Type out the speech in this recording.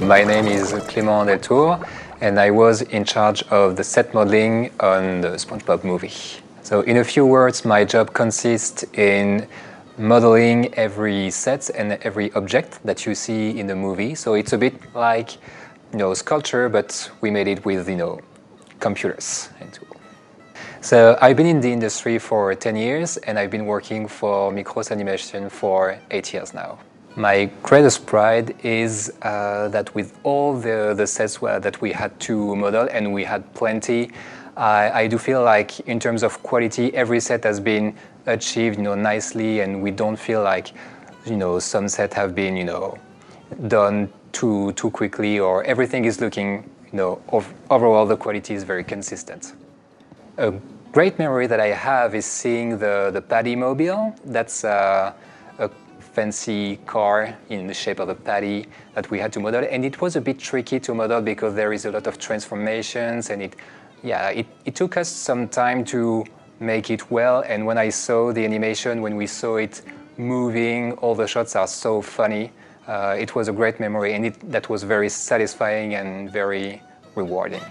My name is Clément Deltour and I was in charge of the set modeling on the SpongeBob movie. So in a few words, my job consists in modeling every set and every object that you see in the movie. So it's a bit like you know sculpture, but we made it with you know computers and tools. So I've been in the industry for 10 years and I've been working for Mikros Animation for 8 years now. My greatest pride is uh, that with all the, the sets that we had to model, and we had plenty, I, do feel like in terms of quality, every set has been achieved you know, nicely and we don't feel like you know, some sets have been you know, done too, too quickly or everything is looking, you know, overall the quality is very consistent. A great memory that I have is seeing the, the Patty Mobile. That's uh, a fancy car in the shape of a patty that we had to model. And it was a bit tricky to model because there is a lot of transformations and it, yeah, it, it took us some time to make it well. And when I saw the animation, when we saw it moving, all the shots are so funny. Uh, it was a great memory and it, that was very satisfying and very rewarding.